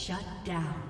Shut down.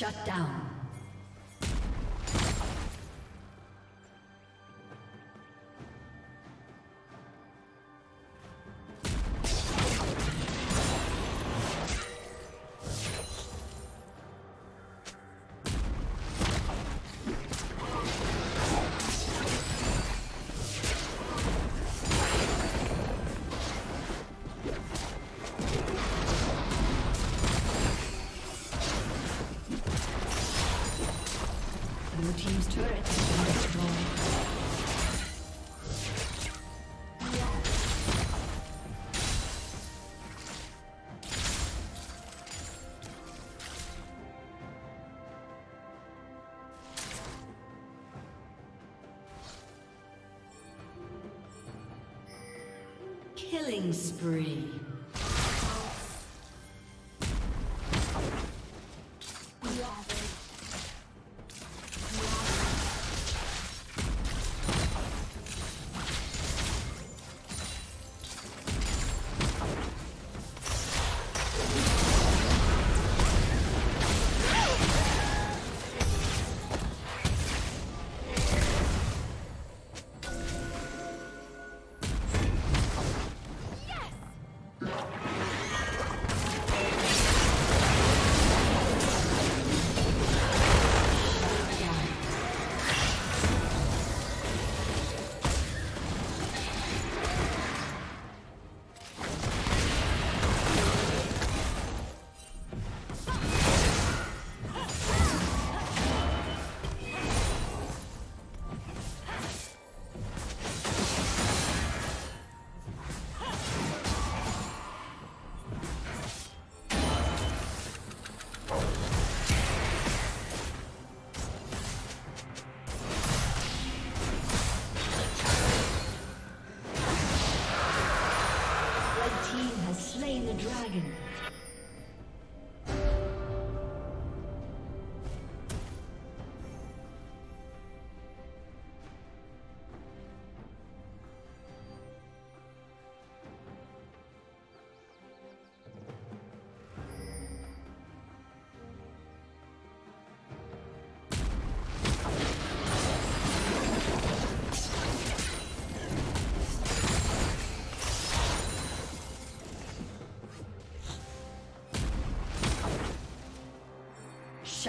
Shut down. Killing spree.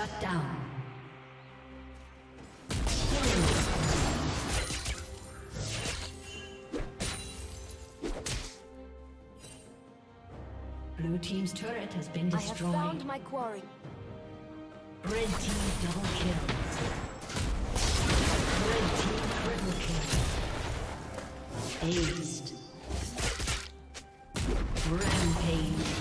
Shut down. Blue Team's turret has been destroyed. I have found my quarry. Red Team double kill. Red Team triple kill. Aced. Rampage.